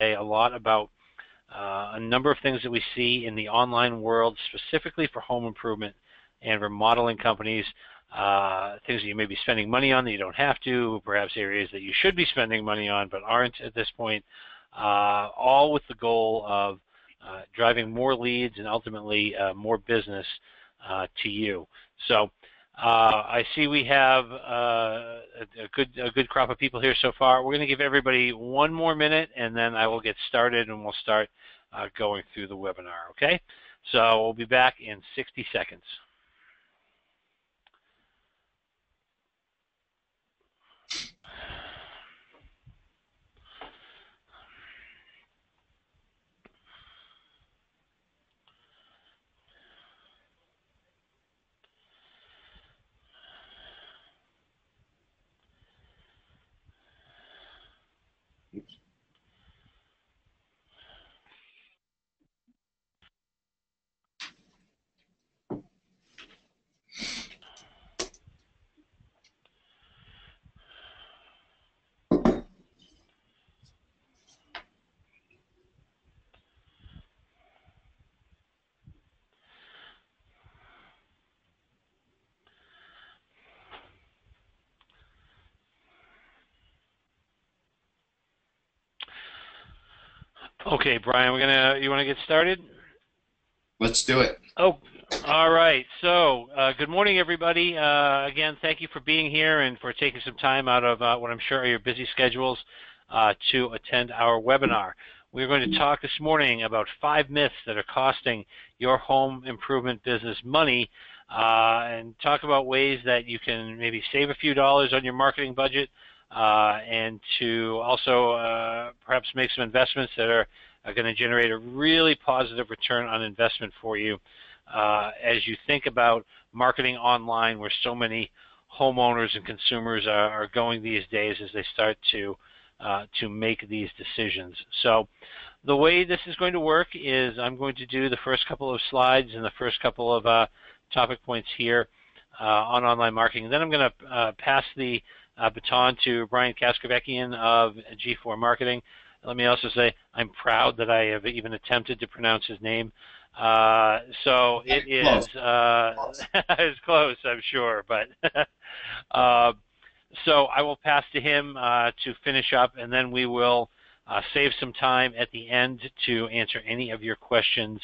a lot about uh, a number of things that we see in the online world, specifically for home improvement and remodeling companies. Uh, things that you may be spending money on that you don't have to, perhaps areas that you should be spending money on but aren't at this point, uh, all with the goal of uh, driving more leads and ultimately uh, more business uh, to you. So Uh, I see we have uh, a, a, good a good crop of people here so far. We're going to give everybody one more minute and then I will get started and we'll start uh, going through the webinar. Okay? So we'll be back in 60 seconds. Okay, Brian, we're gonna. You want to get started? Let's do it. Oh, all right. So, uh, good morning, everybody. Uh, again, thank you for being here and for taking some time out of uh, what I'm sure are your busy schedules uh, to attend our webinar. We're going to talk this morning about five myths that are costing your home improvement business money uh, and talk about ways that you can maybe save a few dollars on your marketing budget uh, and to also uh, perhaps make some investments that are, are going to generate a really positive return on investment for you uh, as you think about marketing online where so many homeowners and consumers are, are going these days as they start to uh, to make these decisions. So the way this is going to work is I'm going to do the first couple of slides and the first couple of uh, topic points here uh, on online marketing. Then I'm going to pass the uh, baton to Brian Kaskavekian of gFour Marketing. Let me also say I'm proud that I have even attempted to pronounce his name. Uh, so it is uh, it's close, I'm sure, but uh, so I will pass to him uh, to finish up, and then we will uh, save some time at the end to answer any of your questions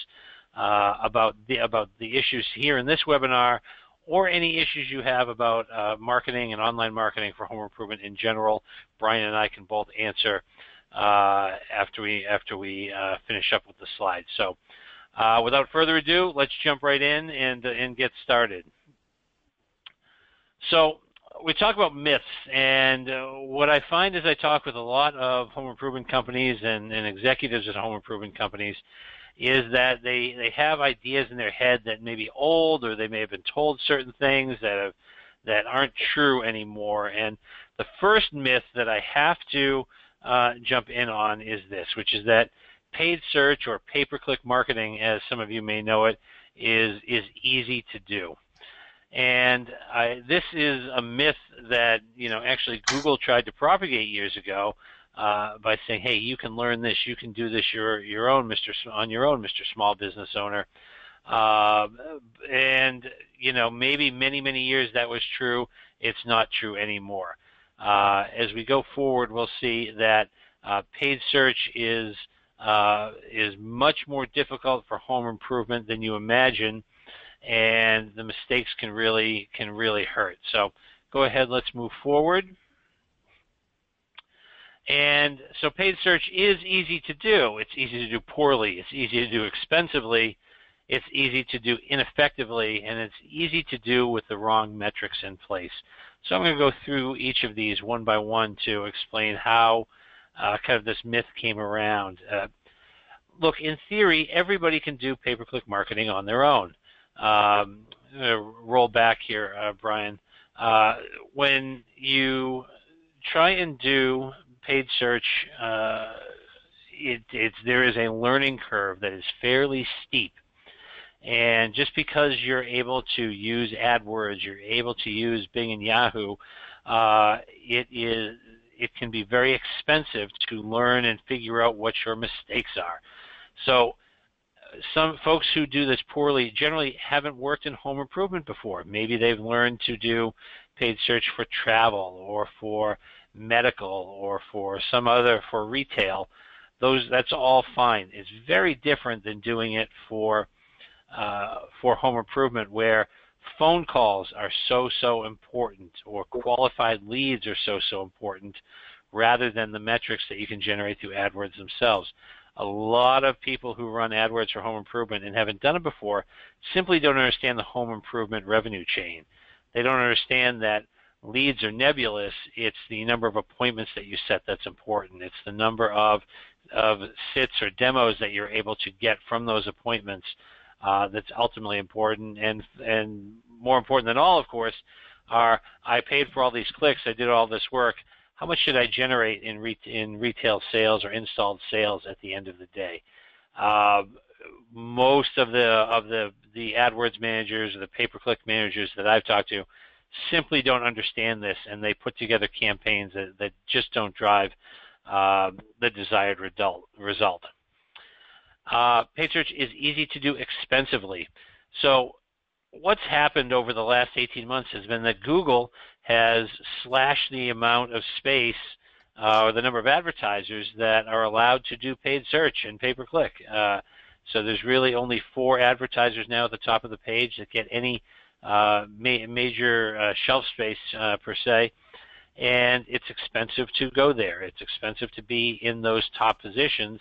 uh, about the about the issues here in this webinar or any issues you have about uh, marketing and online marketing for home improvement in general, Brian and I can both answer uh, after we after we uh, finish up with the slides. So, uh, without further ado, let's jump right in and uh, and get started. So, we talk about myths, and uh, what I find as I talk with a lot of home improvement companies and, and executives at home improvement companies is that they they have ideas in their head that may be old or they may have been told certain things that have that aren't true anymore. And the first myth that I have to uh, jump in on is this, which is that paid search or pay-per-click marketing, as some of you may know it, is is easy to do. And I, this is a myth that you know actually Google tried to propagate years ago uh, by saying, "Hey, you can learn this. You can do this your your own, Mr. on your own, Mr. Small Business Owner." Uh, and you know, maybe many many years that was true. It's not true anymore. Uh, as we go forward, we'll see that uh, paid search is uh, is much more difficult for home improvement than you imagine, and the mistakes can really can really hurt. So, go ahead. Let's move forward. And so paid search is easy to do. It's easy to do poorly. It's easy to do expensively. It's easy to do ineffectively. And it's easy to do with the wrong metrics in place. So I'm going to go through each of these one by one to explain how uh, kind of this myth came around. Uh, look, in theory, everybody can do pay-per-click marketing on their own. Um, roll back here, uh, Brian. Uh, when you try and do paid search, uh, it, it's, there is a learning curve that is fairly steep. And just because you're able to use AdWords, you're able to use Bing and Yahoo, uh, it is it can be very expensive to learn and figure out what your mistakes are. So some folks who do this poorly generally haven't worked in home improvement before. Maybe they've learned to do paid search for travel or for medical or for some other for retail. Those that's all fine. It's very different than doing it for uh, for home improvement where phone calls are so so important or qualified leads are so so important rather than the metrics that you can generate through AdWords themselves a lot of people who run AdWords for home improvement and haven't done it before simply don't understand the home improvement revenue chain. They don't understand that leads are nebulous. It's the number of appointments that you set that's important. It's the number of of sits or demos that you're able to get from those appointments uh, that's ultimately important. And and more important than all, of course, are I paid for all these clicks. I did all this work how much should I generate in, re in retail sales or installed sales at the end of the day? Uh, most of the of the the AdWords managers or the pay-per-click managers that I've talked to simply don't understand this, and they put together campaigns that, that just don't drive uh, the desired result. Uh, paid search is easy to do expensively. So what's happened over the last 18 months has been that Google has slashed the amount of space uh, or the number of advertisers that are allowed to do paid search and pay-per-click. Uh, so there's really only four advertisers now at the top of the page that get any uh, ma major uh, shelf space uh, per se, and it's expensive to go there. It's expensive to be in those top positions,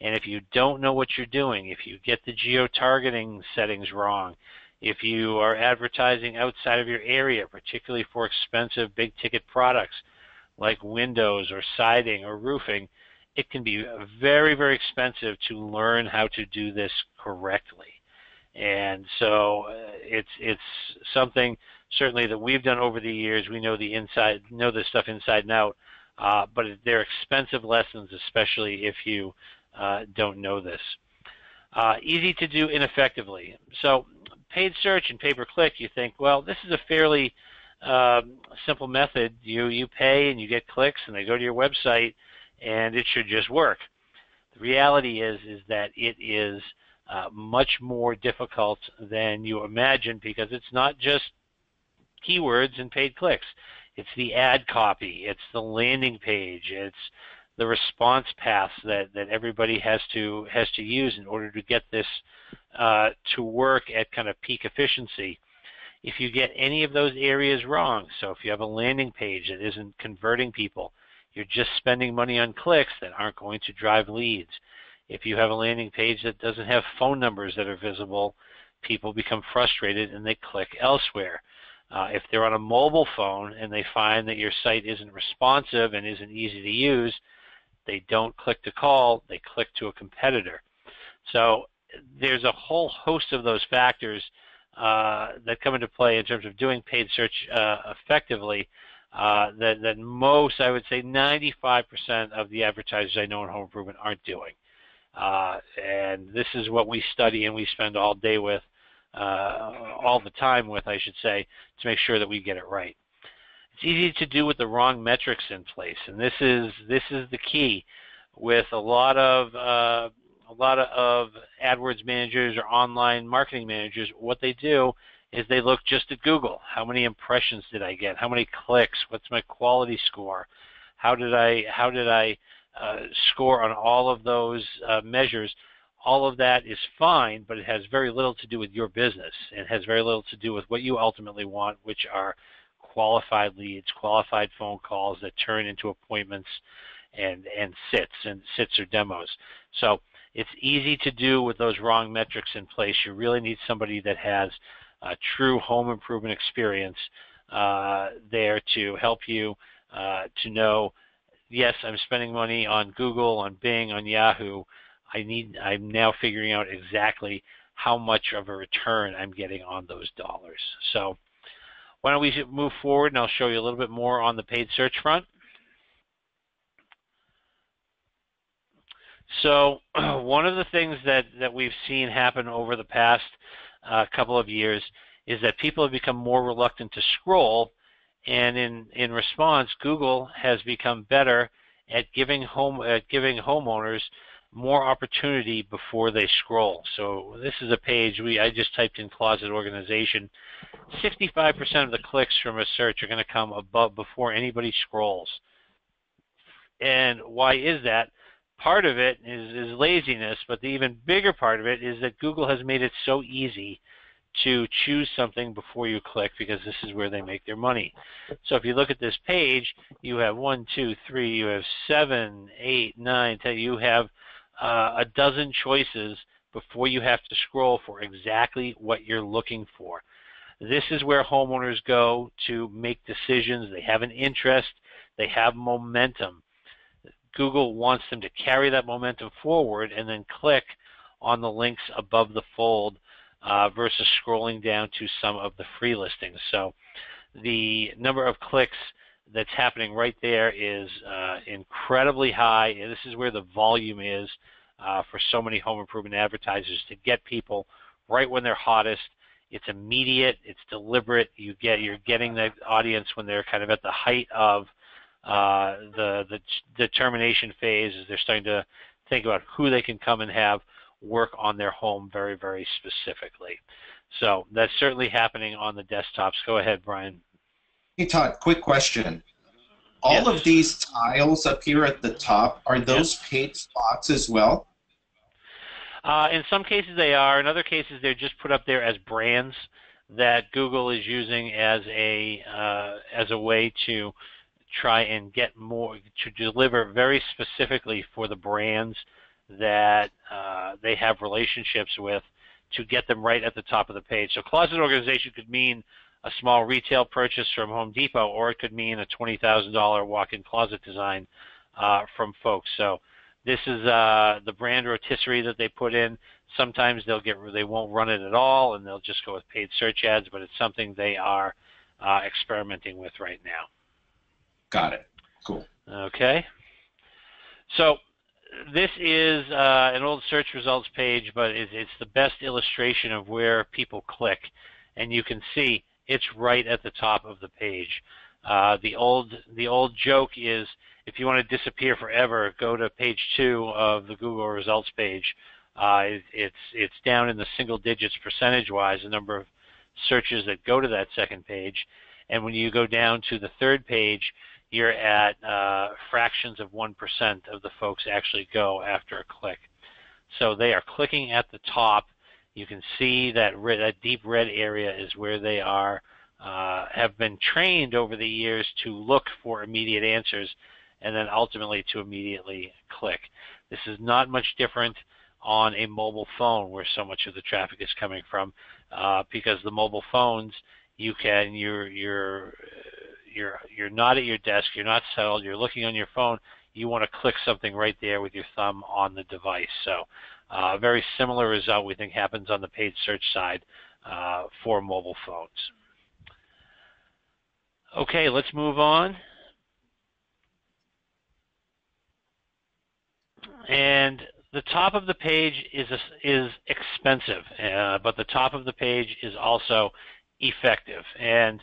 and if you don't know what you're doing, if you get the geo-targeting settings wrong, if you are advertising outside of your area, particularly for expensive big ticket products like windows or siding or roofing, it can be very, very expensive to learn how to do this correctly. And so uh, it's it's something certainly that we've done over the years. We know the inside, know this stuff inside and out, uh, but they're expensive lessons, especially if you uh, don't know this. Uh, easy to do ineffectively. So paid search and pay-per-click, you think, well, this is a fairly um, simple method. You you pay and you get clicks, and they go to your website, and it should just work. The reality is is that it is uh, much more difficult than you imagine because it's not just keywords and paid clicks. It's the ad copy. It's the landing page. It's the response paths that, that everybody has to has to use in order to get this uh, to work at kind of peak efficiency. If you get any of those areas wrong, so if you have a landing page that isn't converting people, you're just spending money on clicks that aren't going to drive leads. If you have a landing page that doesn't have phone numbers that are visible, people become frustrated and they click elsewhere. Uh, if they're on a mobile phone and they find that your site isn't responsive and isn't easy to use, they don't click to call, they click to a competitor. So there's a whole host of those factors uh, that come into play in terms of doing paid search uh, effectively uh, that, that most, I would say 95% of the advertisers I know in home improvement aren't doing. Uh, and this is what we study and we spend all day with, uh, all the time with, I should say, to make sure that we get it right. It's easy to do with the wrong metrics in place, and this is this is the key. With a lot of uh, a lot of AdWords managers or online marketing managers, what they do is they look just at Google. How many impressions did I get? How many clicks? What's my quality score? How did I how did I uh, score on all of those uh, measures? All of that is fine, but it has very little to do with your business. It has very little to do with what you ultimately want, which are qualified leads, qualified phone calls that turn into appointments and and sits and sits or demos. So it's easy to do with those wrong metrics in place. You really need somebody that has a true home improvement experience uh, there to help you uh, to know, yes, I'm spending money on Google, on Bing, on Yahoo. I need. I'm now figuring out exactly how much of a return I'm getting on those dollars. So why don't we move forward and I'll show you a little bit more on the paid search front. So one of the things that, that we've seen happen over the past uh, couple of years is that people have become more reluctant to scroll And in, in response, Google has become better at giving home at giving homeowners more opportunity before they scroll. So this is a page we I just typed in closet organization. 65% of the clicks from a search are going to come above before anybody scrolls. And why is that? Part of it is, is laziness, but the even bigger part of it is that Google has made it so easy to choose something before you click because this is where they make their money. So if you look at this page, you have one, two, three, you have seven, eight, nine, ten. You have uh, a dozen choices before you have to scroll for exactly what you're looking for. This is where homeowners go to make decisions. They have an interest. They have momentum. Google wants them to carry that momentum forward and then click on the links above the fold uh, versus scrolling down to some of the free listings. So the number of clicks that's happening right there is uh, incredibly high. This is where the volume is uh, for so many home improvement advertisers to get people right when they're hottest. It's immediate. It's deliberate. You get you're getting the audience when they're kind of at the height of uh, the the determination phase as they're starting to think about who they can come and have work on their home very very specifically. So that's certainly happening on the desktops. Go ahead, Brian. Hey Todd, quick question. All yes. of these tiles up here at the top, are those yes. paid spots as well? Uh, in some cases they are. In other cases they're just put up there as brands that Google is using as a uh, as a way to try and get more to deliver very specifically for the brands that uh, they have relationships with to get them right at the top of the page. So closet organization could mean a small retail purchase from Home Depot, or it could mean a $20,000 walk-in closet design uh, from folks. So this is uh, the brand rotisserie that they put in. Sometimes they'll get they won't run it at all, and they'll just go with paid search ads. But it's something they are uh, experimenting with right now. Got it. Cool. Okay. So this is uh, an old search results page, but it's, it's the best illustration of where people click, and you can see it's right at the top of the page. Uh, the old the old joke is if you want to disappear forever, go to page two of the Google results page. Uh, it, it's it's down in the single digits percentage wise the number of searches that go to that second page, and when you go down to the third page, you're at uh, fractions of one percent of the folks actually go after a click. So they are clicking at the top you can see that red, that deep red area is where they are uh, have been trained over the years to look for immediate answers and then ultimately to immediately click. This is not much different on a mobile phone where so much of the traffic is coming from uh, because the mobile phones you can you're you're you're you're not at your desk you're not settled you're looking on your phone you want to click something right there with your thumb on the device so uh, a very similar result we think happens on the paid search side uh, for mobile phones. Okay, let's move on. And the top of the page is is expensive, uh, but the top of the page is also effective. And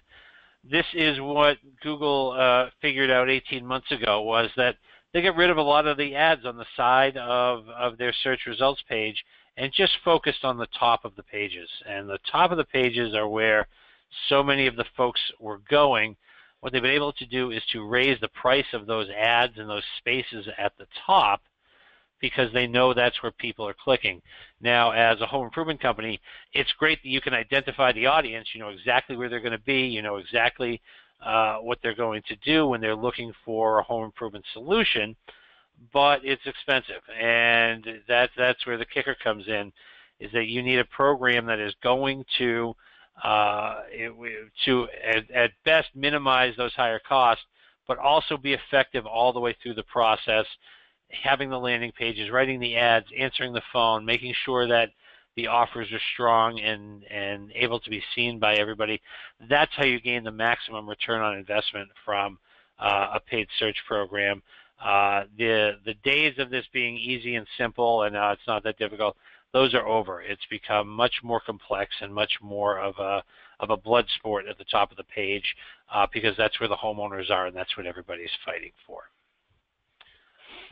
this is what Google uh, figured out 18 months ago was that they get rid of a lot of the ads on the side of, of their search results page and just focused on the top of the pages. And the top of the pages are where so many of the folks were going. What they've been able to do is to raise the price of those ads and those spaces at the top because they know that's where people are clicking. Now, as a home improvement company, it's great that you can identify the audience. You know exactly where they're going to be. You know exactly uh, what they're going to do when they're looking for a home improvement solution, but it's expensive, and that that's where the kicker comes in, is that you need a program that is going to uh, it, to at, at best minimize those higher costs, but also be effective all the way through the process, having the landing pages, writing the ads, answering the phone, making sure that the offers are strong and, and able to be seen by everybody. That's how you gain the maximum return on investment from uh, a paid search program. Uh, the the days of this being easy and simple and uh, it's not that difficult, those are over. It's become much more complex and much more of a of a blood sport at the top of the page uh, because that's where the homeowners are and that's what everybody's fighting for.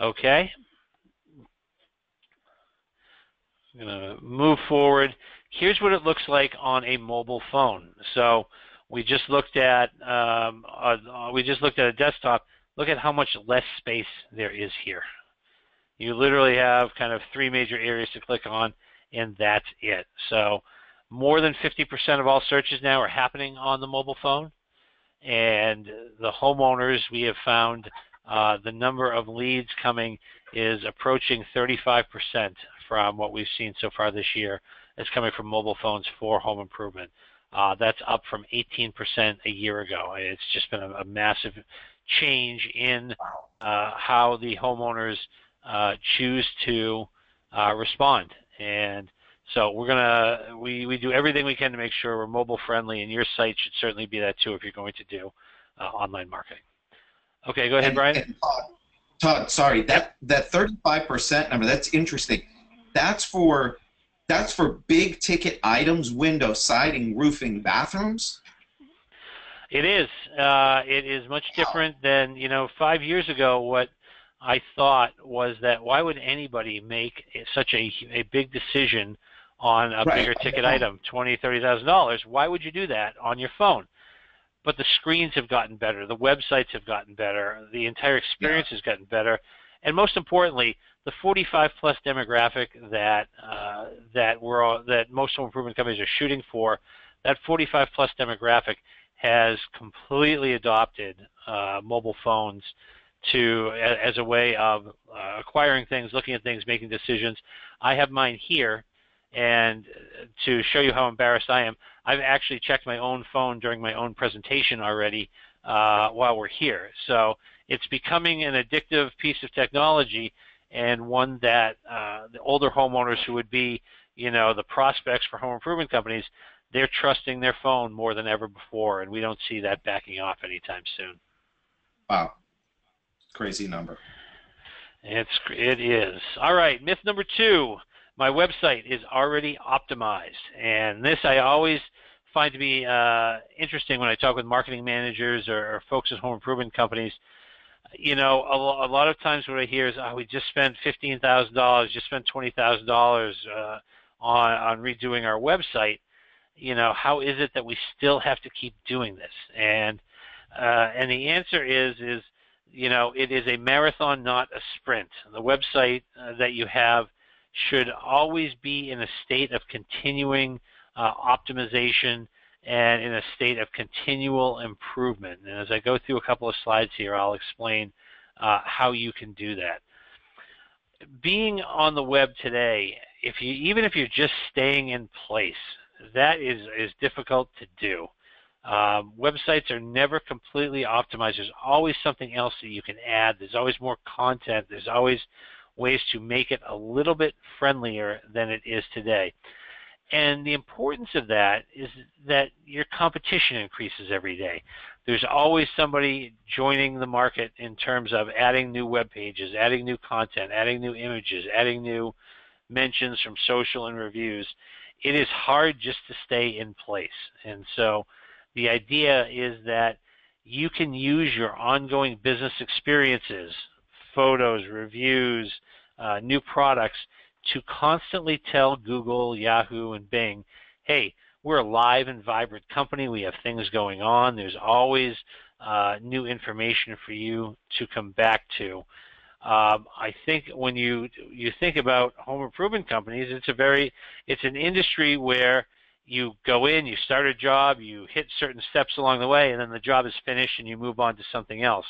Okay. I'm going to move forward. Here's what it looks like on a mobile phone. So we just looked at um, uh, we just looked at a desktop. Look at how much less space there is here. You literally have kind of three major areas to click on, and that's it. So more than 50% of all searches now are happening on the mobile phone. And the homeowners, we have found uh, the number of leads coming is approaching 35% from what we've seen so far this year. It's coming from mobile phones for home improvement. Uh, that's up from 18% a year ago. It's just been a, a massive change in uh, how the homeowners choose to uh, respond. And so we're gonna we, we do everything we can to make sure we're mobile friendly, and your site should certainly be that too if you're going to do uh, online marketing. Okay, go ahead, and, Brian. And Todd, Todd, sorry that that 35% number. That's interesting. That's for that's for big ticket items, window, siding, roofing, bathrooms. It is. Uh, it is much different than you know five years ago. What I thought was that why would anybody make such a a big decision on a right. bigger ticket item, twenty, thirty thousand dollars? Why would you do that on your phone? But the screens have gotten better, the websites have gotten better, the entire experience yeah. has gotten better, and most importantly, the 45 plus demographic that uh, that we're all, that most home improvement companies are shooting for, that 45 plus demographic has completely adopted uh, mobile phones to as a way of uh, acquiring things, looking at things, making decisions. I have mine here, and to show you how embarrassed I am, I've actually checked my own phone during my own presentation already uh, while we're here. So it's becoming an addictive piece of technology and one that uh, the older homeowners who would be, you know, the prospects for home improvement companies, they're trusting their phone more than ever before, and we don't see that backing off anytime soon. Wow, crazy number. It's it is. All right, myth number two. My website is already optimized, and this I always find to be uh, interesting when I talk with marketing managers or, or folks at home improvement companies you know, a, a lot of times what I hear is, oh, we just spent fifteen thousand dollars, just spent twenty thousand uh, dollars on on redoing our website. You know, how is it that we still have to keep doing this? And uh, and the answer is is you know it is a marathon, not a sprint. The website uh, that you have should always be in a state of continuing uh, optimization and in a state of continual improvement. And as I go through a couple of slides here, I'll explain uh, how you can do that. Being on the web today, if you even if you're just staying in place, that is is difficult to do. Um, websites are never completely optimized. There's always something else that you can add. There's always more content. There's always ways to make it a little bit friendlier than it is today. And the importance of that is that your competition increases every day. There's always somebody joining the market in terms of adding new web pages, adding new content, adding new images, adding new mentions from social and reviews. It is hard just to stay in place. And so the idea is that you can use your ongoing business experiences, photos, reviews, uh, new products to constantly tell Google, Yahoo, and Bing, hey, we're a live and vibrant company. We have things going on. There's always uh, new information for you to come back to. Um, I think when you you think about home improvement companies, it's a very it's an industry where you go in, you start a job, you hit certain steps along the way, and then the job is finished and you move on to something else.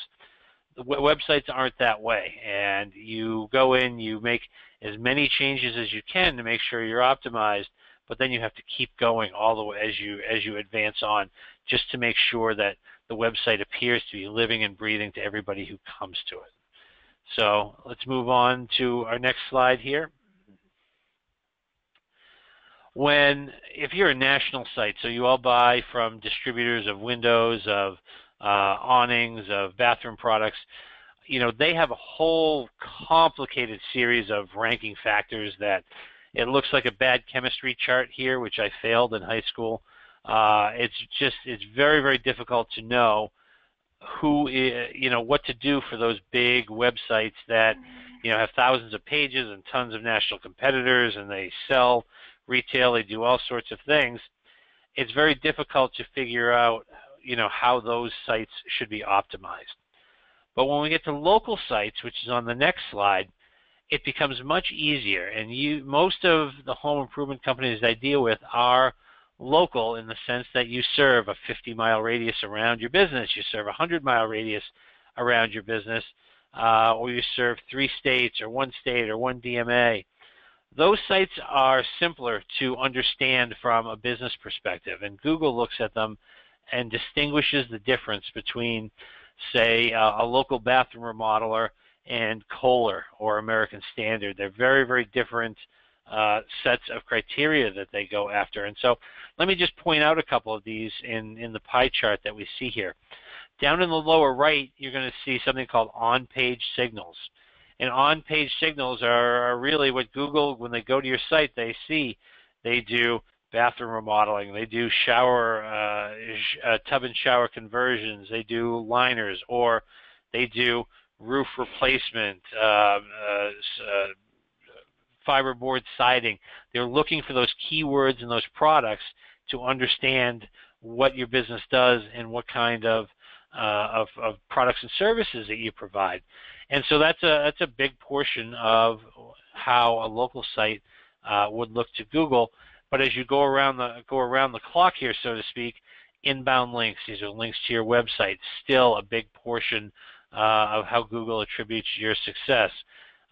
The websites aren't that way, and you go in, you make as many changes as you can to make sure you're optimized, but then you have to keep going all the way as you as you advance on just to make sure that the website appears to be living and breathing to everybody who comes to it. So let's move on to our next slide here. When, if you're a national site, so you all buy from distributors of windows, of uh, awnings, of bathroom products, you know, they have a whole complicated series of ranking factors that it looks like a bad chemistry chart here, which I failed in high school. Uh, it's just it's very very difficult to know who you know what to do for those big websites that you know have thousands of pages and tons of national competitors and they sell retail they do all sorts of things it's very difficult to figure out you know how those sites should be optimized but when we get to local sites which is on the next slide it becomes much easier and you most of the home improvement companies I deal with are local in the sense that you serve a 50 mile radius around your business, you serve a 100 mile radius around your business, uh, or you serve three states or one state or one DMA. Those sites are simpler to understand from a business perspective, and Google looks at them and distinguishes the difference between, say, uh, a local bathroom remodeler and Kohler or American Standard. They're very, very different uh, sets of criteria that they go after. And so let me just point out a couple of these in, in the pie chart that we see here. Down in the lower right, you're going to see something called on-page signals. And on-page signals are, are really what Google, when they go to your site, they see. They do bathroom remodeling. They do shower, uh, sh uh, tub and shower conversions. They do liners, or they do roof replacement, uh, uh, uh fiberboard siding. They're looking for those keywords and those products to understand what your business does and what kind of, uh, of, of, products and services that you provide. And so that's a, that's a big portion of how a local site uh, would look to Google. But as you go around the go around the clock here, so to speak, inbound links, these are links to your website, still a big portion uh, of how Google attributes your success.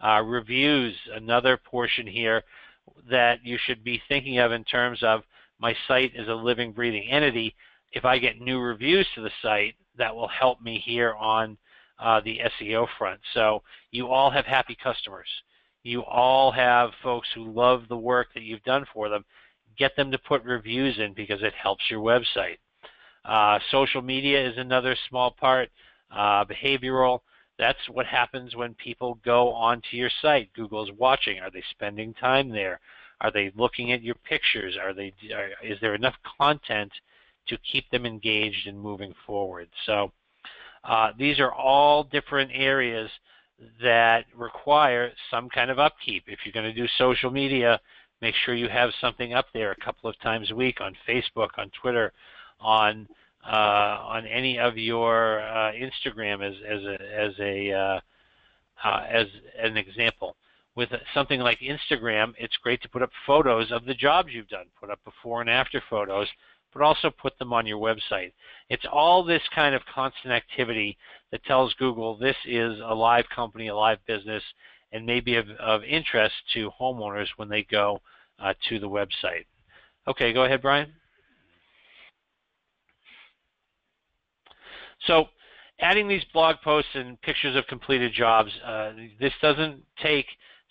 Uh, reviews, another portion here that you should be thinking of in terms of my site is a living, breathing entity. If I get new reviews to the site, that will help me here on uh, the SEO front. So you all have happy customers. You all have folks who love the work that you've done for them. Get them to put reviews in because it helps your website. Uh, social media is another small part. Uh, behavioral, that's what happens when people go onto your site. Google's watching. Are they spending time there? Are they looking at your pictures? Are they? Are, is there enough content to keep them engaged and moving forward? So uh, these are all different areas that require some kind of upkeep. If you're going to do social media, make sure you have something up there a couple of times a week on Facebook, on Twitter, on uh, on any of your uh, Instagram as as a as a uh, uh, as an example. With something like Instagram, it's great to put up photos of the jobs you've done. Put up before and after photos, but also put them on your website. It's all this kind of constant activity that tells Google this is a live company, a live business, and maybe of, of interest to homeowners when they go uh, to the website. Okay, go ahead, Brian. So adding these blog posts and pictures of completed jobs, uh, this doesn't take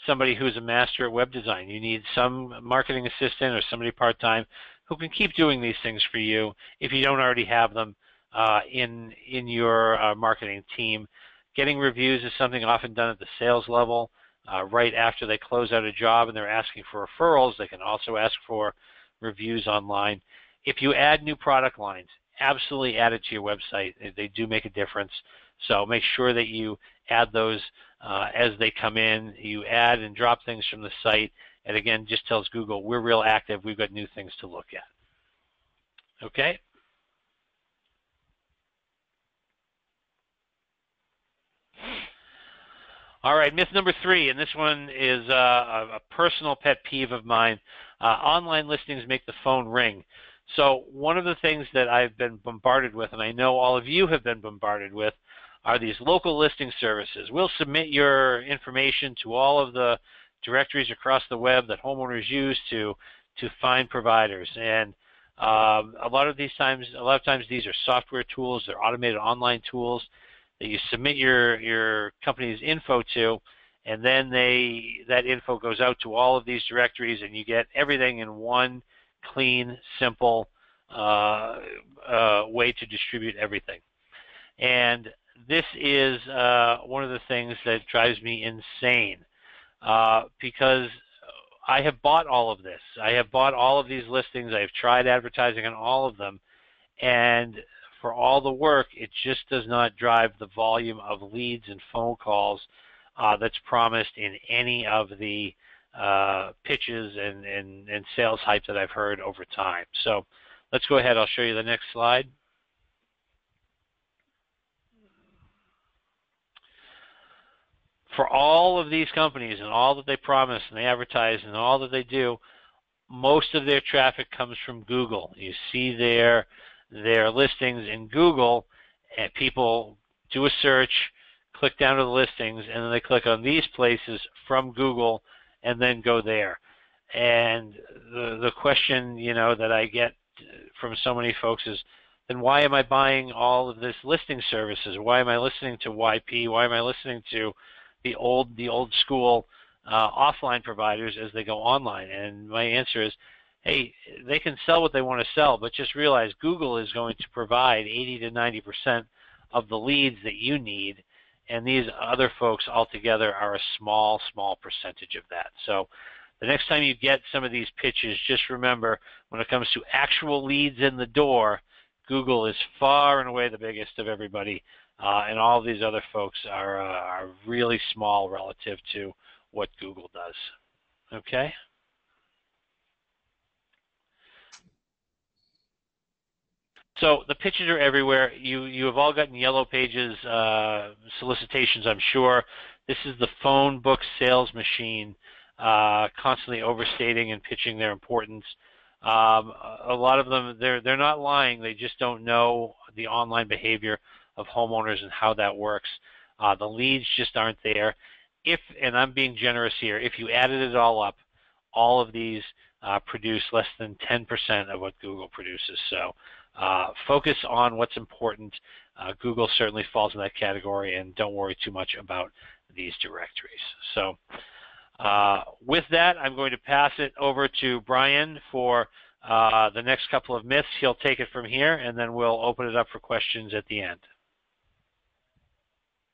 somebody who's a master at web design. You need some marketing assistant or somebody part-time who can keep doing these things for you if you don't already have them uh, in, in your uh, marketing team. Getting reviews is something often done at the sales level. Uh, right after they close out a job and they're asking for referrals, they can also ask for reviews online. If you add new product lines, absolutely add it to your website. They do make a difference. So make sure that you add those uh, as they come in. You add and drop things from the site. And again, just tells Google, we're real active. We've got new things to look at. Okay? All right, myth number three, and this one is uh, a personal pet peeve of mine. Uh, online listings make the phone ring. So one of the things that I've been bombarded with, and I know all of you have been bombarded with, are these local listing services. We'll submit your information to all of the directories across the web that homeowners use to to find providers. And um, a lot of these times, a lot of times these are software tools, they're automated online tools that you submit your your company's info to, and then they that info goes out to all of these directories, and you get everything in one clean, simple uh, uh, way to distribute everything. And this is uh, one of the things that drives me insane uh, because I have bought all of this. I have bought all of these listings. I have tried advertising on all of them, and for all the work, it just does not drive the volume of leads and phone calls uh, that's promised in any of the uh, pitches and, and, and sales hype that I've heard over time. So let's go ahead. I'll show you the next slide. For all of these companies and all that they promise and they advertise and all that they do, most of their traffic comes from Google. You see their their listings in Google, and people do a search, click down to the listings, and then they click on these places from Google, and then go there. And the the question you know that I get from so many folks is, then why am I buying all of this listing services? Why am I listening to YP? Why am I listening to the old the old school uh, offline providers as they go online? And my answer is, hey, they can sell what they want to sell, but just realize Google is going to provide 80 to 90 percent of the leads that you need and these other folks altogether are a small, small percentage of that. So the next time you get some of these pitches, just remember when it comes to actual leads in the door, Google is far and away the biggest of everybody, uh, and all these other folks are, uh, are really small relative to what Google does. Okay? So the pitches are everywhere. You you have all gotten yellow pages uh, solicitations, I'm sure. This is the phone book sales machine, uh, constantly overstating and pitching their importance. Um, a lot of them they're they're not lying. They just don't know the online behavior of homeowners and how that works. Uh, the leads just aren't there. If and I'm being generous here, if you added it all up, all of these uh, produce less than 10% of what Google produces. So uh, focus on what's important. Uh, Google certainly falls in that category, and don't worry too much about these directories. So uh, with that, I'm going to pass it over to Brian for uh, the next couple of myths. He'll take it from here, and then we'll open it up for questions at the end.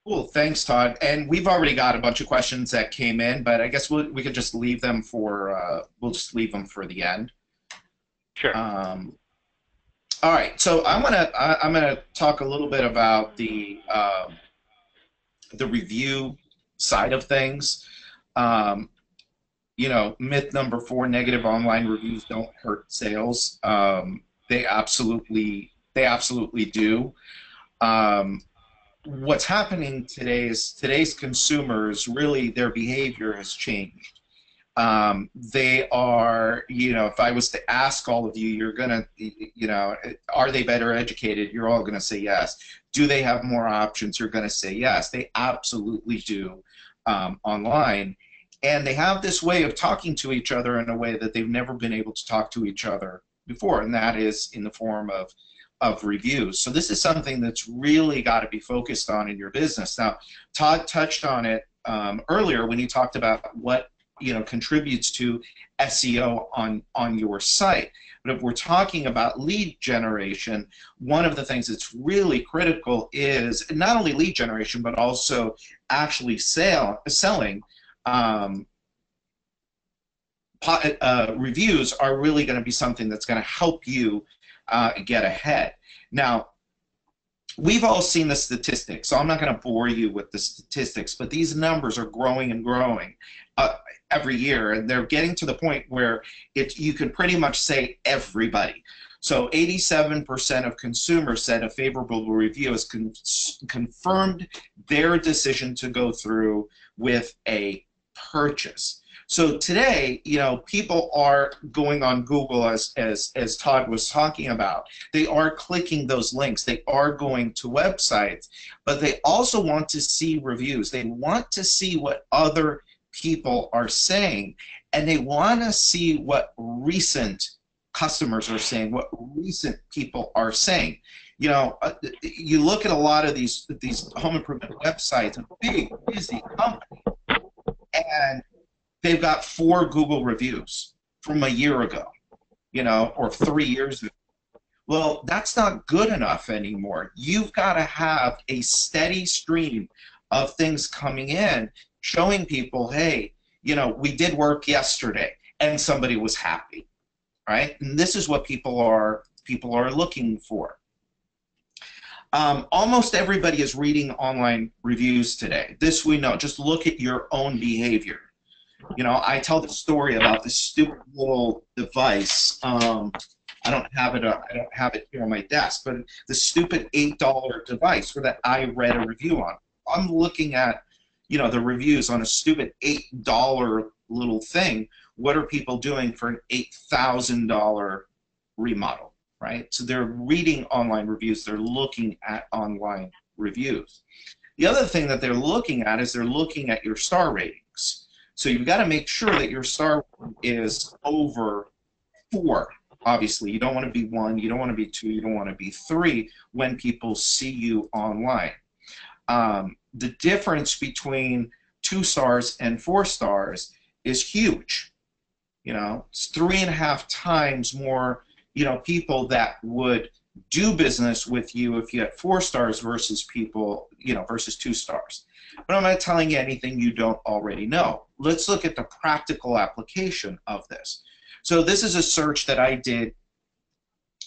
Cool, thanks, Todd. And we've already got a bunch of questions that came in, but I guess we'll, we could just leave them for uh, we'll just leave them for the end. Sure. Um, all right, so I'm gonna I, am gonna talk a little bit about the um, the review side of things. Um, you know, myth number four: negative online reviews don't hurt sales. Um, they absolutely they absolutely do. Um, what's happening today is today's consumers really their behavior has changed um, they are, you know, if I was to ask all of you, you're to, you know, are they better educated? You're all to say yes. Do they have more options? You're to say yes. They absolutely do um, online. And they have this way of talking to each other in a way that they've never been able to talk to each other before, and that is in the form of of reviews. So this is something that's really got to be focused on in your business. Now, Todd touched on it um, earlier when he talked about what you know contributes to SEO on on your site. But if we're talking about lead generation, one of the things that's really critical is not only lead generation but also actually sale selling. Um, uh, reviews are really going to be something that's going to help you uh, get ahead. Now, we've all seen the statistics, so I'm not going to bore you with the statistics, but these numbers are growing and growing. Uh, every year, and they're getting to the point where it you can pretty much say everybody. So 87% of consumers said a favorable review has con confirmed their decision to go through with a purchase. So today, you know, people are going on Google as, as, as Todd was talking about. They are clicking those links. They are going to websites, but they also want to see reviews. They want to see what other people are saying, and they want to see what recent customers are saying, what recent people are saying. You know, uh, you look at a lot of these these home improvement websites, a big, busy company, and they've got four Google reviews from a year ago, you know, or three years ago. Well, that's not good enough anymore. You've got to have a steady stream of things coming in showing people, hey, you know, we did work yesterday and somebody was happy, right? And this is what people are people are looking for. Um, almost everybody is reading online reviews today. This we know. Just look at your own behavior. You know, I tell the story about this stupid little device. Um, I don't have it. Uh, I don't have it here on my desk, but the stupid eight dollar device where that I read a review on. I'm looking at, you know, the reviews on a stupid eight dollar little thing. What are people doing for an eight thousand dollar remodel? Right? So they're reading online reviews, they're looking at online reviews. The other thing that they're looking at is they're looking at your star ratings. So you've got to make sure that your star is over four. Obviously, you don't want to be one, you don't want to be two, you don't want to be three when people see you online. Um, the difference between two stars and four stars is huge. You know, it's three and a half times more you know, people that would do business with you if you had four stars versus people, you know, versus two stars. But I'm not telling you anything you don't already know. Let's look at the practical application of this. So this is a search that I did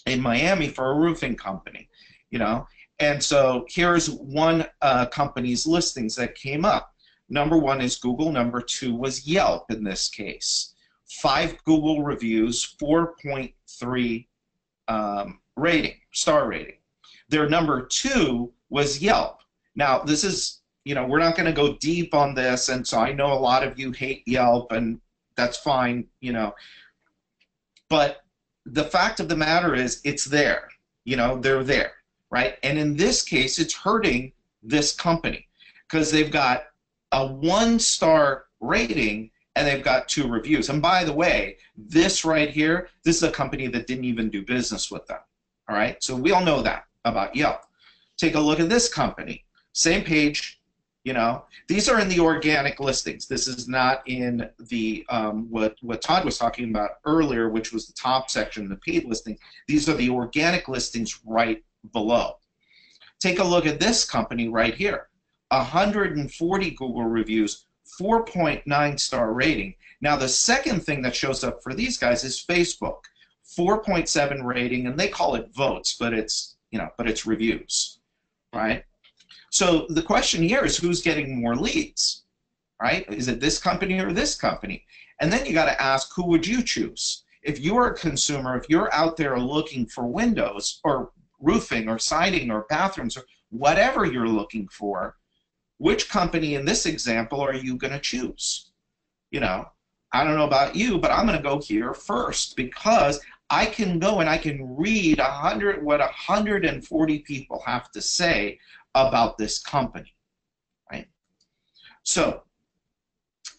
in Miami for a roofing company, you know, and so here's one uh, company's listings that came up. Number one is Google. Number two was Yelp in this case five Google reviews, 4.3 um, rating, star rating. Their number two was Yelp. Now, this is, you know, we're not going to go deep on this, and so I know a lot of you hate Yelp, and that's fine, you know. But the fact of the matter is, it's there. You know, they're there, right? And in this case, it's hurting this company because they've got a one star rating and they've got two reviews. And by the way, this right here, this is a company that didn't even do business with them. All right, so we all know that about Yelp. Take a look at this company. Same page, you know. These are in the organic listings. This is not in the um, what what Todd was talking about earlier, which was the top section, the paid listing. These are the organic listings right below. Take a look at this company right here. 140 Google reviews, 4.9 star rating. Now, the second thing that shows up for these guys is Facebook, 4.7 rating, and they call it votes, but it's you know, but it's reviews, right? So the question here is who's getting more leads, right? Is it this company or this company? And then you got to ask who would you choose? If you're a consumer, if you're out there looking for windows or roofing or siding or bathrooms or whatever you're looking for, which company in this example are you going to choose? You know, I don't know about you, but I'm going to go here first because I can go and I can read 100 what 140 people have to say about this company, right? So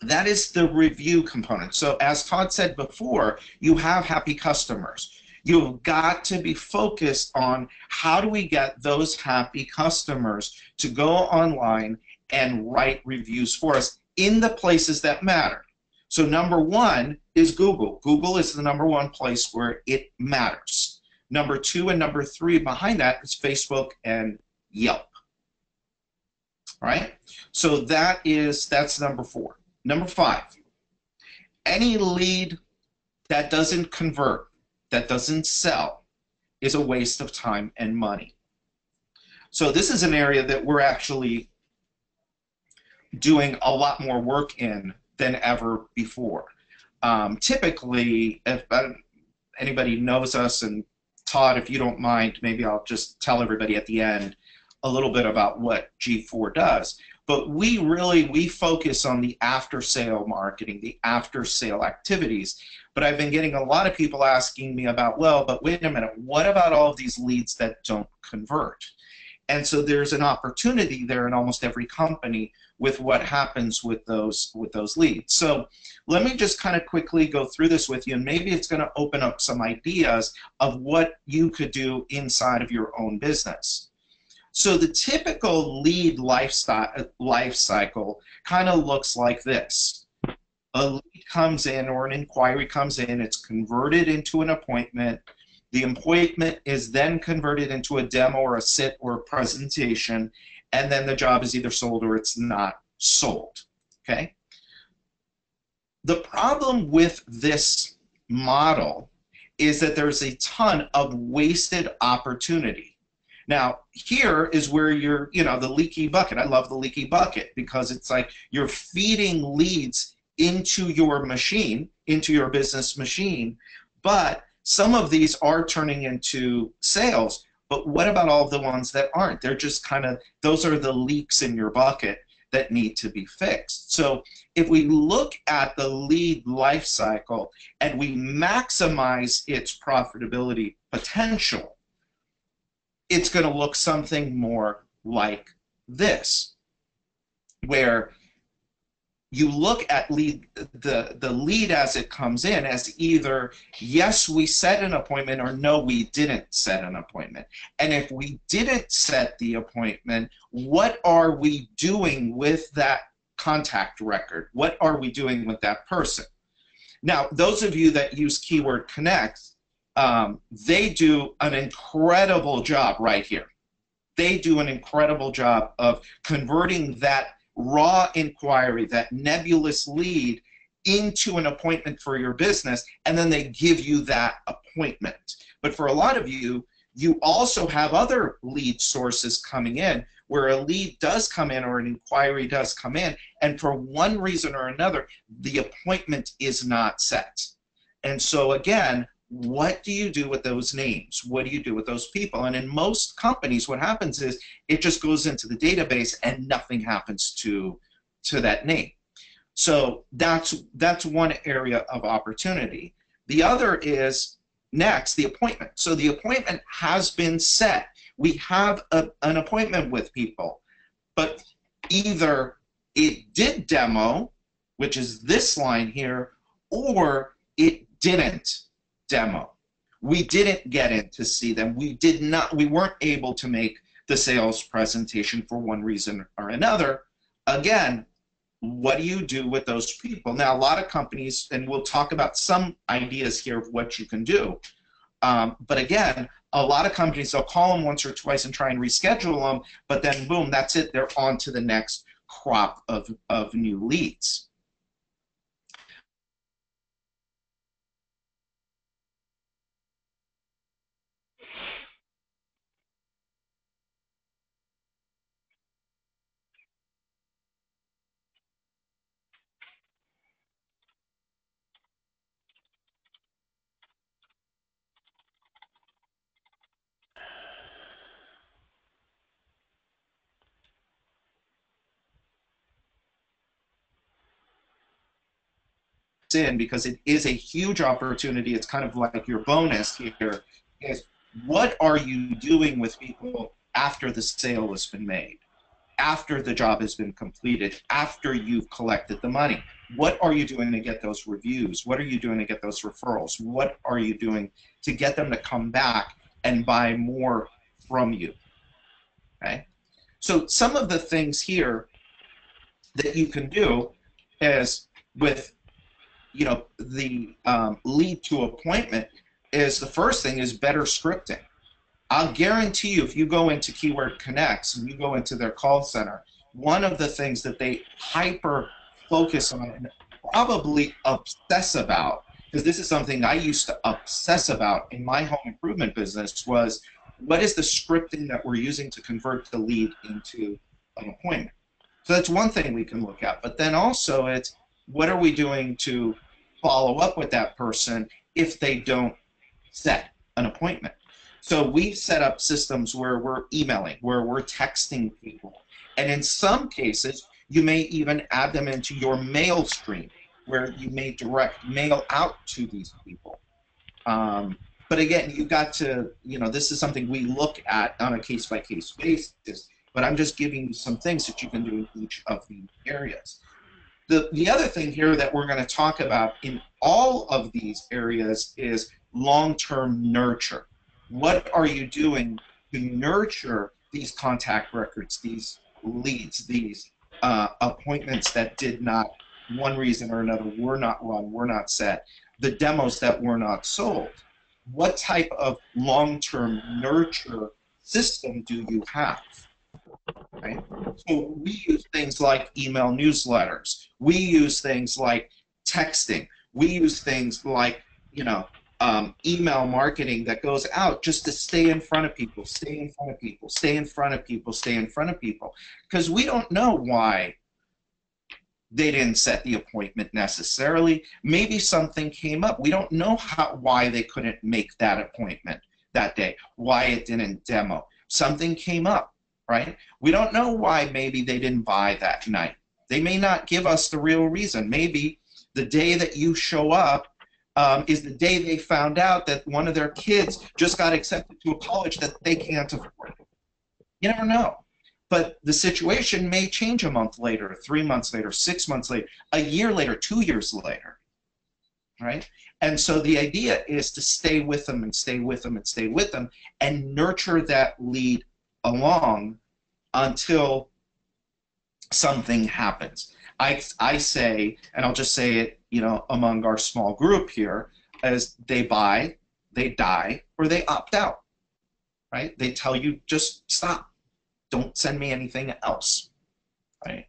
that is the review component. So as Todd said before, you have happy customers. You've got to be focused on how do we get those happy customers to go online and write reviews for us in the places that matter. So number one is Google. Google is the number one place where it matters. Number two and number three behind that is Facebook and Yelp. All right? So that is that's number four. Number five, any lead that doesn't convert, that doesn't sell, is a waste of time and money. So this is an area that we're actually doing a lot more work in than ever before. Um, typically, if uh, anybody knows us, and Todd, if you don't mind, maybe I'll just tell everybody at the end a little bit about what gFour does. But we really we focus on the after sale marketing, the after sale activities. But I've been getting a lot of people asking me about, well, but wait a minute, what about all of these leads that don't convert? And so there's an opportunity there in almost every company with what happens with those with those leads. So let me just kind of quickly go through this with you and maybe it's going to open up some ideas of what you could do inside of your own business. So the typical lead lifestyle, life cycle kind of looks like this. A lead comes in or an inquiry comes in, it's converted into an appointment. The appointment is then converted into a demo or a sit or a presentation, and then the job is either sold or it's not sold. Okay? the problem with this model is that there's a ton of wasted opportunity. Now, here is where you're, you know, the leaky bucket. I love the leaky bucket because it's like you're feeding leads into your machine, into your business machine, but some of these are turning into sales. But what about all the ones that aren't? They're just kind of, those are the leaks in your bucket that need to be fixed. So if we look at the lead life cycle and we maximize its profitability potential, it's going to look something more like this, where you look at lead the the lead as it comes in as either yes we set an appointment or no we didn't set an appointment. And if we didn't set the appointment what are we doing with that contact record? What are we doing with that person? Now those of you that use keyword connect um, they do an incredible job right here. They do an incredible job of converting that raw inquiry, that nebulous lead, into an appointment for your business, and then they give you that appointment. But for a lot of you, you also have other lead sources coming in where a lead does come in or an inquiry does come in, and for one reason or another, the appointment is not set. And so, again, what do you do with those names? What do you do with those people? And in most companies, what happens is it just goes into the database and nothing happens to, to that name. So that's, that's one area of opportunity. The other is next, the appointment. So the appointment has been set. We have a, an appointment with people, but either it did demo, which is this line here, or it didn't demo. We didn't get in to see them. We did not. We weren't able to make the sales presentation for one reason or another. Again, what do you do with those people? Now, a lot of companies, and we'll talk about some ideas here of what you can do. Um, but again, a lot of companies, they'll call them once or twice and try and reschedule them, but then boom, that's it. They're on to the next crop of, of new leads. In because it is a huge opportunity. It's kind of like your bonus here is what are you doing with people after the sale has been made, after the job has been completed, after you've collected the money? What are you doing to get those reviews? What are you doing to get those referrals? What are you doing to get them to come back and buy more from you? Okay? So some of the things here that you can do is with you know, the um, lead to appointment is the first thing is better scripting. I'll guarantee you, if you go into Keyword Connects and you go into their call center, one of the things that they hyper focus on and probably obsess about, because this is something I used to obsess about in my home improvement business, was what is the scripting that we're using to convert the lead into an appointment? So that's one thing we can look at. But then also it's what are we doing to follow up with that person if they don't set an appointment? So we've set up systems where we're emailing, where we're texting people. And in some cases, you may even add them into your mail stream where you may direct mail out to these people. Um, but again, you've got to, you know, this is something we look at on a case by case basis. But I'm just giving you some things that you can do in each of the areas. The, the other thing here that we're going to talk about in all of these areas is long-term nurture. What are you doing to nurture these contact records, these leads, these uh, appointments that did not, one reason or another, were not run, were not set, the demos that were not sold? What type of long-term nurture system do you have? Right? So we use things like email newsletters. We use things like texting. We use things like, you know, um, email marketing that goes out just to stay in front of people, stay in front of people, stay in front of people, stay in front of people. Because we don't know why they didn't set the appointment necessarily. Maybe something came up. We don't know how why they couldn't make that appointment that day, why it didn't demo. Something came up, right? We don't know why maybe they didn't buy that night. They may not give us the real reason. Maybe the day that you show up um, is the day they found out that one of their kids just got accepted to a college that they can't afford. You never know. But the situation may change a month later, three months later, six months later, a year later, two years later. Right? And so the idea is to stay with them and stay with them and stay with them and nurture that lead along until something happens. I, I say, and I'll just say it, you know, among our small group here, as they buy, they die, or they opt out. Right? They tell you just stop. Don't send me anything else. Right?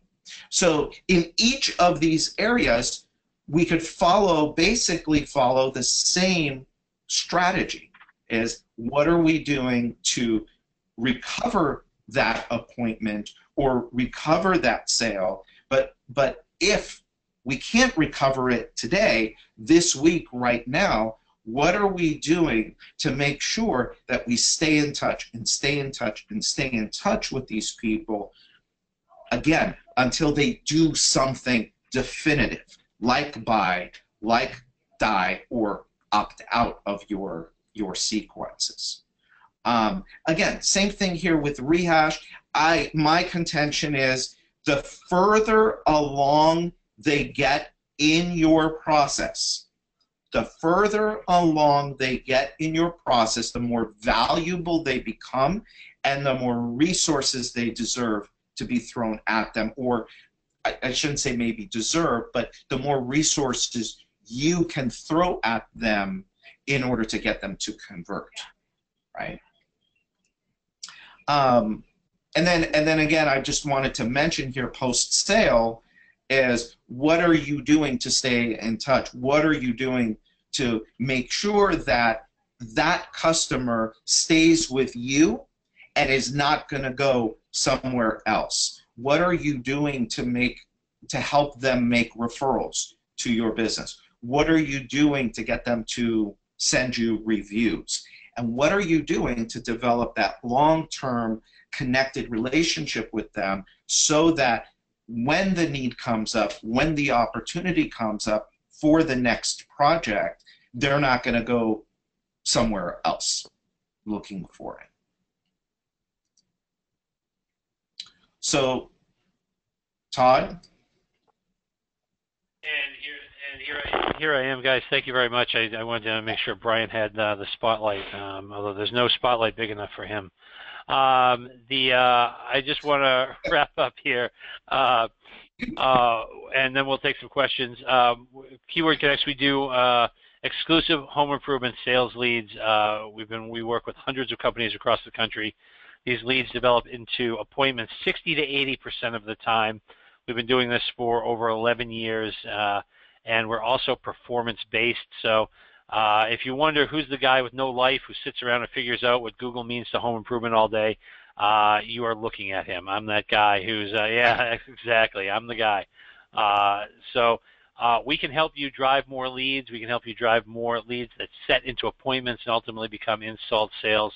So in each of these areas, we could follow, basically follow the same strategy is what are we doing to recover that appointment or recover that sale. But but if we can't recover it today this week right now what are we doing to make sure that we stay in touch and stay in touch and stay in touch with these people? Again until they do something definitive like buy like die or opt out of your your sequences um, again same thing here with rehash i my contention is the further along they get in your process the further along they get in your process, the more valuable they become and the more resources they deserve to be thrown at them. Or I, I shouldn't say maybe deserve, but the more resources you can throw at them in order to get them to convert, right? Um, and then, and then again, I just wanted to mention here post-sale is what are you doing to stay in touch? What are you doing to make sure that that customer stays with you and is not going to go somewhere else? What are you doing to make to help them make referrals to your business? What are you doing to get them to send you reviews? And what are you doing to develop that long-term connected relationship with them so that when the need comes up, when the opportunity comes up for the next project, they're not going to go somewhere else looking for it. So, Todd? Here, I, here I am, guys. Thank you very much. I, I wanted to make sure Brian had uh, the spotlight, um, although there's no spotlight big enough for him. Um, the uh, I just want to wrap up here, uh, uh, and then we'll take some questions. Um, Keyword Connects, we do uh, exclusive home improvement sales leads. Uh, we've been we work with hundreds of companies across the country. These leads develop into appointments 60 to 80 percent of the time. We've been doing this for over 11 years, uh, and we're also performance based. So uh, if you wonder who's the guy with no life who sits around and figures out what Google means to home improvement all day, uh, you are looking at him. I'm that guy who's, uh, yeah, exactly. I'm the guy. Uh, so uh, we can help you drive more leads. We can help you drive more leads that set into appointments and ultimately become installed sales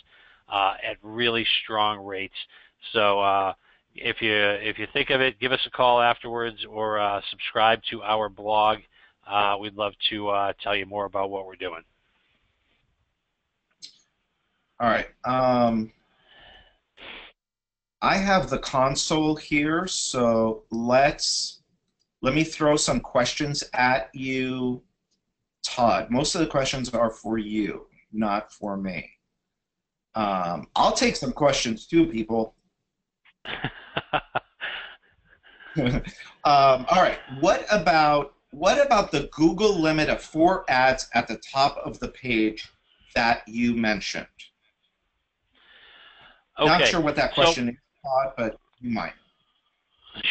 uh, at really strong rates. So uh, if you if you think of it, give us a call afterwards or uh, subscribe to our blog. Uh, we'd love to uh, tell you more about what we're doing. All right. Um, I have the console here, so let's let me throw some questions at you, Todd. Most of the questions are for you, not for me. Um, I'll take some questions too, people. um, all right. What about what about the Google limit of four ads at the top of the page that you mentioned? Okay. Not sure what that question so, is, but you might.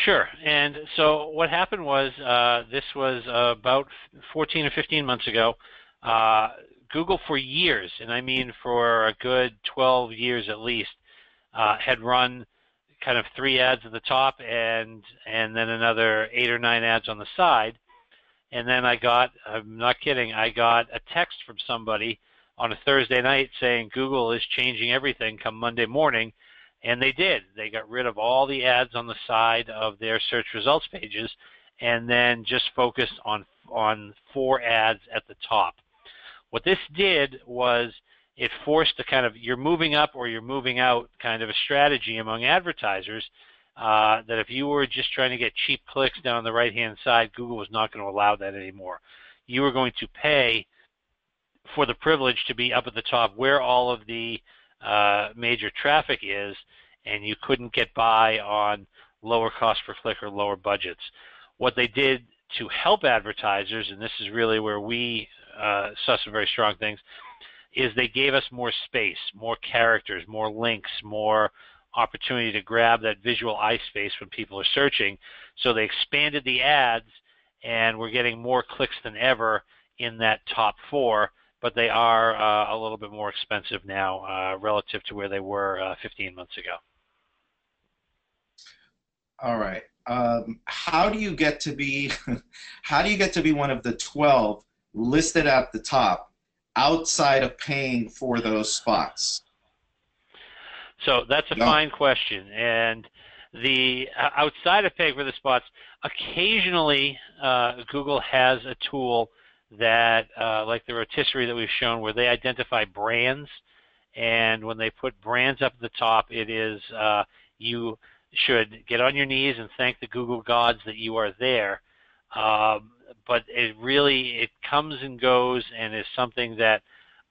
Sure. And so what happened was uh, this was uh, about 14 or 15 months ago. Uh, Google for years, and I mean for a good 12 years at least, uh, had run kind of three ads at the top and and then another eight or nine ads on the side. And then I got, I'm not kidding, I got a text from somebody on a Thursday night saying Google is changing everything come Monday morning and they did. They got rid of all the ads on the side of their search results pages and then just focused on on four ads at the top. What this did was it forced a kind of you're moving up or you're moving out kind of a strategy among advertisers uh, that if you were just trying to get cheap clicks down on the right hand side, Google was not going to allow that anymore. You were going to pay for the privilege to be up at the top where all of the uh, major traffic is, and you couldn't get by on lower cost per click or lower budgets. What they did to help advertisers, and this is really where we uh, saw some very strong things, is they gave us more space, more characters, more links, more opportunity to grab that visual eye space when people are searching. So they expanded the ads, and we're getting more clicks than ever in that top four but they are uh, a little bit more expensive now uh, relative to where they were uh, 15 months ago. All right. Um, how do you get to be how do you get to be one of the 12 listed at the top outside of paying for those spots? So that's a no. fine question, and the uh, outside of paying for the spots, occasionally uh, Google has a tool that, uh, like the rotisserie that we've shown, where they identify brands, and when they put brands up at the top, it is uh, you should get on your knees and thank the Google gods that you are there. Um, but it really it comes and goes and is something that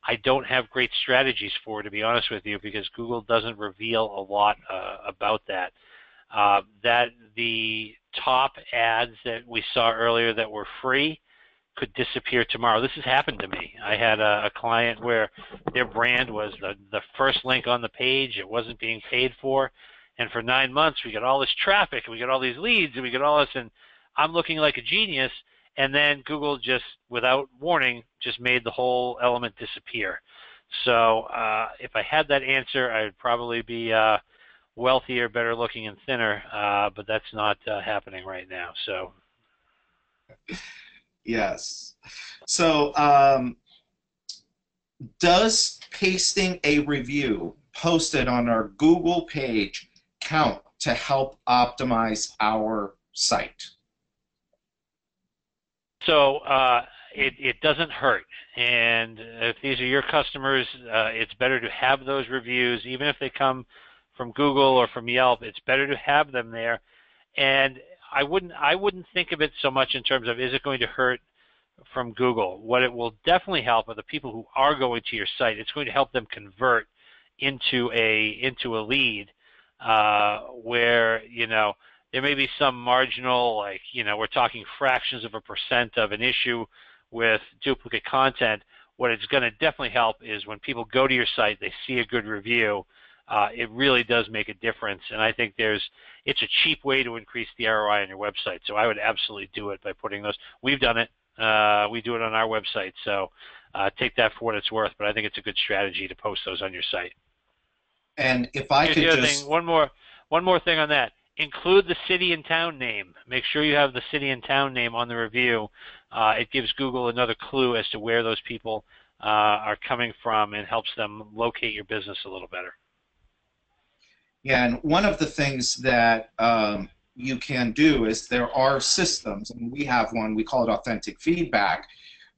I don't have great strategies for, to be honest with you, because Google doesn't reveal a lot uh, about that. Uh, that the top ads that we saw earlier that were free could disappear tomorrow. This has happened to me. I had a, a client where their brand was the, the first link on the page. It wasn't being paid for. And for nine months, we got all this traffic and we got all these leads and we got all this. And I'm looking like a genius. And then Google just, without warning, just made the whole element disappear. So uh, if I had that answer, I'd probably be uh, wealthier, better looking, and thinner. Uh, but that's not uh, happening right now. So Yes. So, um, does pasting a review posted on our Google page count to help optimize our site? So uh, it, it doesn't hurt. And if these are your customers, uh, it's better to have those reviews, even if they come from Google or from Yelp. It's better to have them there. And I wouldn't I wouldn't think of it so much in terms of is it going to hurt from Google. What it will definitely help are the people who are going to your site. It's going to help them convert into a into a lead uh, where you know there may be some marginal like you know we're talking fractions of a percent of an issue with duplicate content. What it's going to definitely help is when people go to your site, they see a good review uh, it really does make a difference. And I think there's it's a cheap way to increase the ROI on your website. So I would absolutely do it by putting those. We've done it. Uh, we do it on our website. So uh, take that for what it's worth. But I think it's a good strategy to post those on your site. And if I Here's could just thing, one more one more thing on that. Include the city and town name. Make sure you have the city and town name on the review. Uh, it gives Google another clue as to where those people uh, are coming from and helps them locate your business a little better. Yeah, and one of the things that um, you can do is there are systems, and we have one, we call it authentic feedback,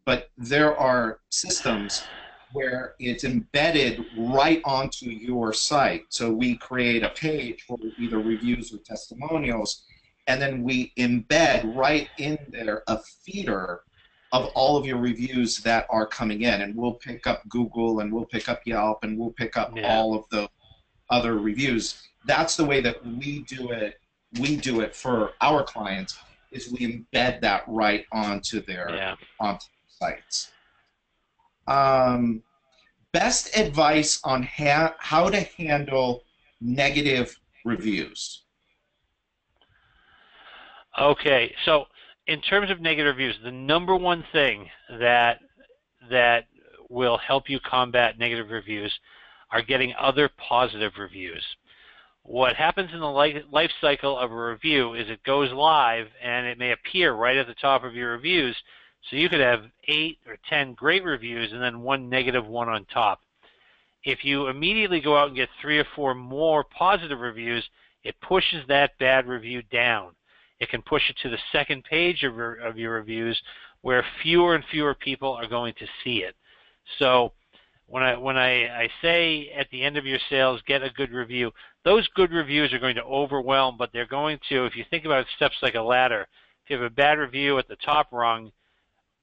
but there are systems where it's embedded right onto your site. So we create a page for either reviews or testimonials, and then we embed right in there a feeder of all of your reviews that are coming in. And we'll pick up Google and we'll pick up Yelp and we'll pick up yeah. all of the other reviews. That's the way that we do it. We do it for our clients. Is we embed that right onto their yeah. onto sites. Um, best advice on ha- how to handle negative reviews. Okay, so in terms of negative reviews, the number one thing that that will help you combat negative reviews are getting other positive reviews. What happens in the life cycle of a review is it goes live and it may appear right at the top of your reviews. So you could have eight or ten great reviews and then one negative one on top. If you immediately go out and get three or four more positive reviews, it pushes that bad review down. It can push it to the second page of your, of your reviews where fewer and fewer people are going to see it. So when I when I, I say at the end of your sales get a good review, those good reviews are going to overwhelm, but they're going to, if you think about steps like a ladder, if you have a bad review at the top rung,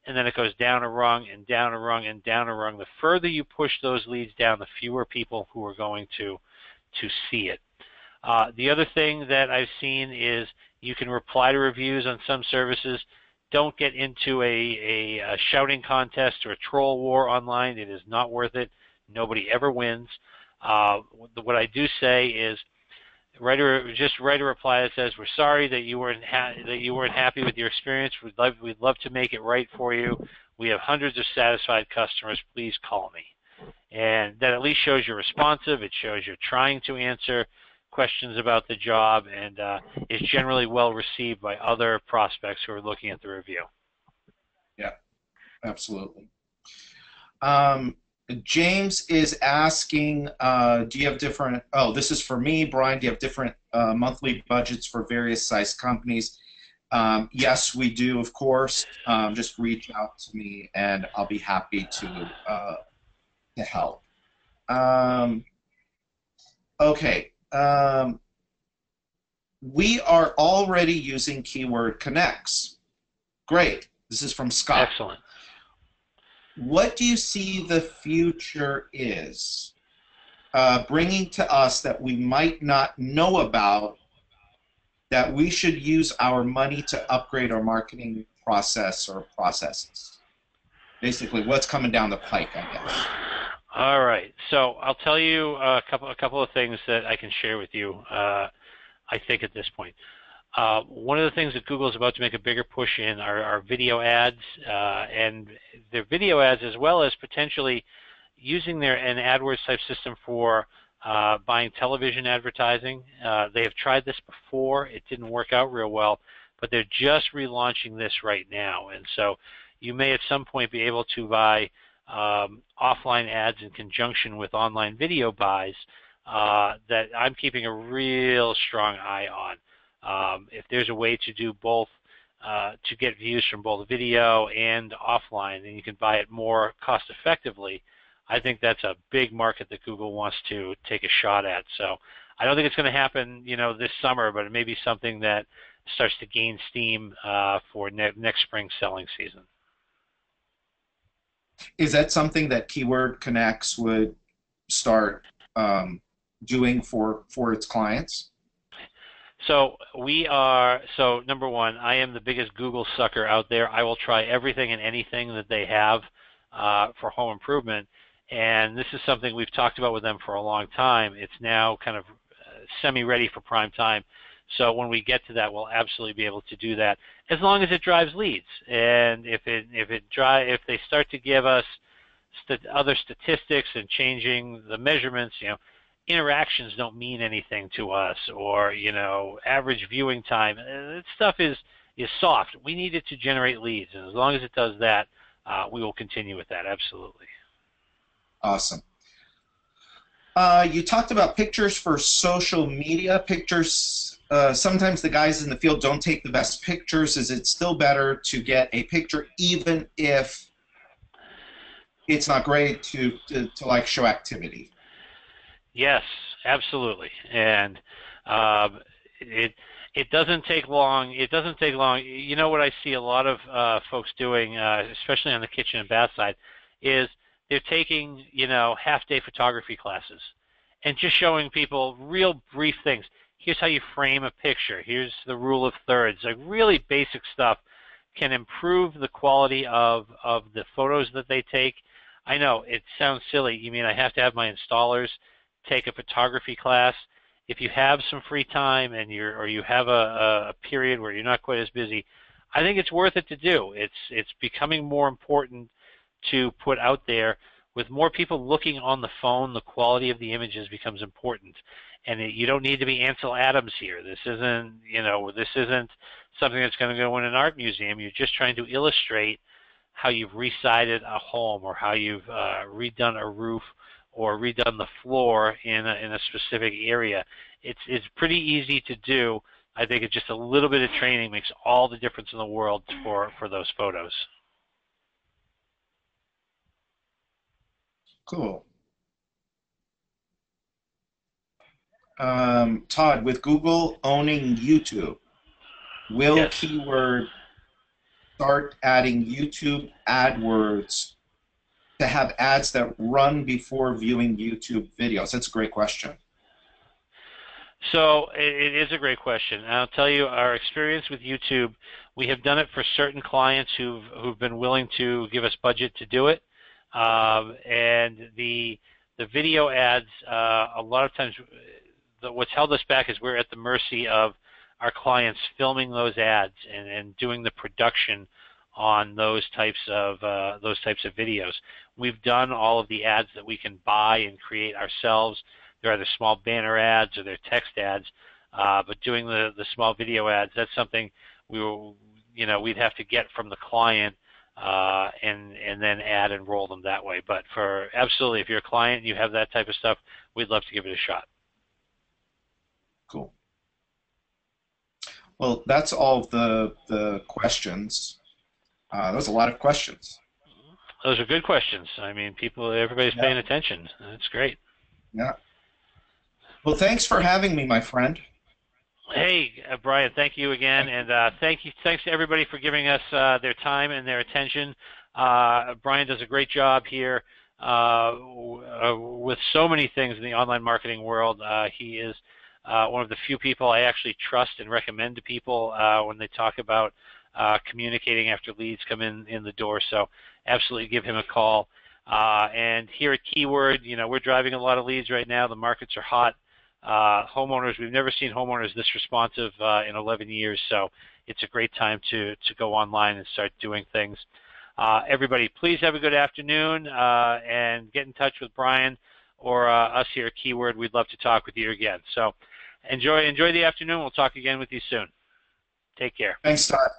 and then it goes down a rung and down a rung and down a rung, the further you push those leads down, the fewer people who are going to to see it. Uh, the other thing that I've seen is you can reply to reviews on some services don't get into a, a, a, shouting contest or a troll war online. It is not worth it. Nobody ever wins. Uh, what I do say is, write a, just write a reply that says, "We're sorry that you weren't that you weren't happy with your experience. We'd love we'd love to make it right for you. We have hundreds of satisfied customers. Please call me." And that at least shows you're responsive. It shows you're trying to answer questions about the job and uh, is generally well received by other prospects who are looking at the review. Yeah, absolutely. Um, James is asking, uh, do you have different, oh, this is for me, Brian, do you have different uh, monthly budgets for various size companies? Um, yes, we do, of course. Um, just reach out to me and I'll be happy to, uh, to help. Um, okay, um, we are already using Keyword Connects. Great. This is from Scott. Excellent. What do you see the future is uh, bringing to us that we might not know about that we should use our money to upgrade our marketing process or processes? Basically, what's coming down the pike, I guess. All right. So I'll tell you a couple a couple of things that I can share with you. Uh, I think at this point, uh, one of the things that Google is about to make a bigger push in are, are video ads, uh, and their video ads as well as potentially using their an AdWords type system for uh, buying television advertising. Uh, they have tried this before; it didn't work out real well, but they're just relaunching this right now, and so you may at some point be able to buy um, offline ads in conjunction with online video buys uh, that I'm keeping a real strong eye on. Um, if there's a way to do both, uh, to get views from both video and offline, and you can buy it more cost effectively, I think that's a big market that Google wants to take a shot at. So I don't think it's going to happen, you know, this summer, but it may be something that starts to gain steam uh, for ne next spring selling season. Is that something that Keyword Connects would start um, doing for for its clients? So we are. So number one, I am the biggest Google sucker out there. I will try everything and anything that they have uh, for home improvement, and this is something we've talked about with them for a long time. It's now kind of uh, semi-ready for prime time. So when we get to that, we'll absolutely be able to do that as long as it drives leads. And if it if it drive if they start to give us st other statistics and changing the measurements, you know, interactions don't mean anything to us, or you know, average viewing time. Uh, that stuff is is soft. We need it to generate leads, and as long as it does that, uh, we will continue with that. Absolutely. Awesome. Uh, you talked about pictures for social media. Pictures uh, sometimes the guys in the field don't take the best pictures. Is it still better to get a picture even if it's not great to, to, to like show activity? Yes, absolutely. And um, it it doesn't take long. It doesn't take long. You know what I see a lot of uh, folks doing, uh, especially on the kitchen and bath side, is they're taking you know half day photography classes and just showing people real brief things here's how you frame a picture, here's the rule of thirds, like really basic stuff can improve the quality of, of the photos that they take. I know it sounds silly. You mean I have to have my installers take a photography class? if you have some free time and you're or you have a, a period where you're not quite as busy, I think it's worth it to do. It's it's becoming more important to put out there. With more people looking on the phone, the quality of the images becomes important. And it, you don't need to be Ansel Adams here. This isn't, you know, this isn't something that's going to go in an art museum. You're just trying to illustrate how you've resided a home or how you've uh, redone a roof or redone the floor in a, in a specific area. It's, it's pretty easy to do. I think it's just a little bit of training makes all the difference in the world for, for those photos. Cool. Um, Todd, with Google owning YouTube, will yes. keyword start adding YouTube AdWords to have ads that run before viewing YouTube videos? That's a great question. So it is a great question. I'll tell you our experience with YouTube. We have done it for certain clients who've who've been willing to give us budget to do it. Um, and the the video ads, uh, a lot of times, the, what's held us back is we're at the mercy of our clients filming those ads and, and doing the production on those types of uh, those types of videos. We've done all of the ads that we can buy and create ourselves. They're either small banner ads or they're text ads. Uh, but doing the the small video ads, that's something we you know, we'd have to get from the client uh, and and then add and roll them that way. But for absolutely, if you're a client and you have that type of stuff, we'd love to give it a shot. Cool. Well, that's all the the questions. Uh, there's a lot of questions. Those are good questions. I mean, people, everybody's yeah. paying attention. That's great. Yeah. Well, thanks for having me, my friend. Hey, uh, Brian, thank you again, and uh, thank you, thanks to everybody for giving us uh, their time and their attention. Uh, Brian does a great job here uh, uh, with so many things in the online marketing world. he is one of the few people I actually trust and recommend to people when they talk about communicating after leads come in in the door. So, absolutely, give him a call. Uh, and here at Keyword, you know, we're driving a lot of leads right now. The markets are hot. Uh, homeowners, we've never seen homeowners this responsive uh, in 11 years, so it's a great time to, to go online and start doing things. Uh, everybody, please have a good afternoon uh, and get in touch with Brian or uh, us here at Keyword. We'd love to talk with you again. So enjoy, enjoy the afternoon. We'll talk again with you soon. Take care. Thanks, Todd.